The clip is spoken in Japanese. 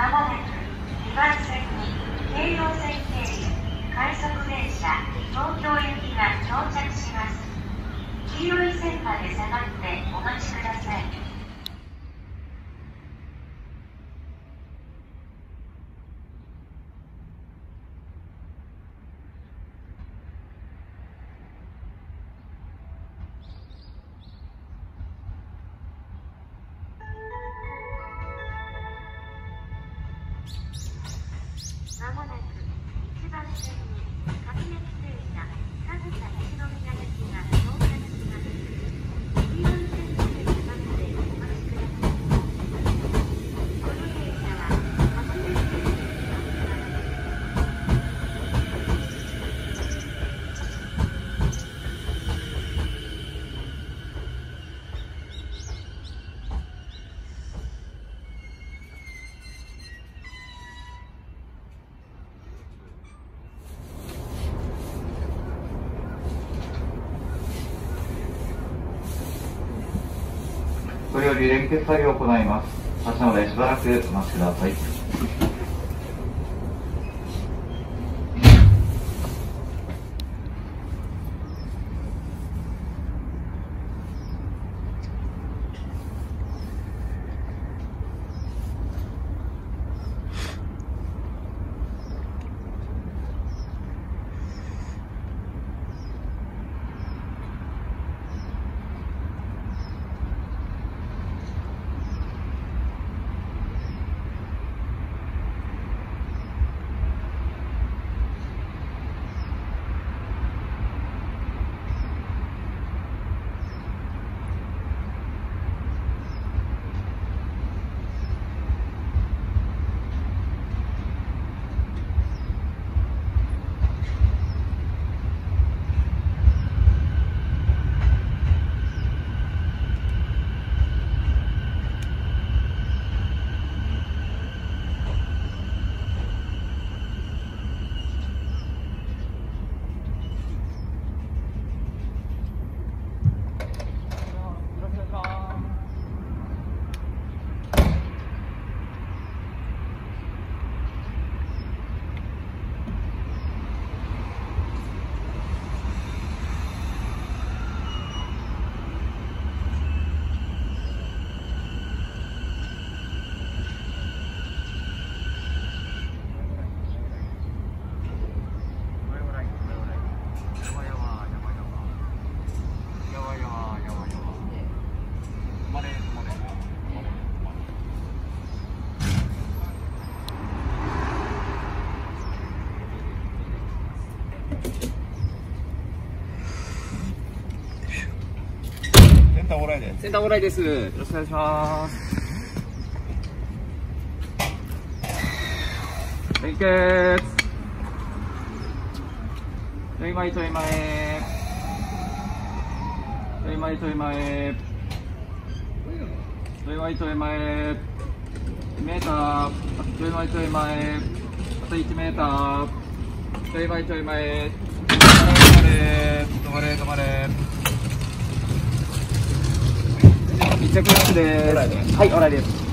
まもなく2番線に京葉線経由快速電車東京行きが到着します。黄色い線まで下がってお待ちください。まもなく1番線これより連結作業を行います。発車までしばらくお待ちください。センターオーライです。センターオーライです。よろしくお願いします。連結。ちょい前ちょい前。ちょい前ちょい前。ちょい前ちょい前。メーター。ちょい前ちょい前。あと1メーター。ちょい前ちょい前。止まれ止まれ止まれ。しです。はい、オーライです。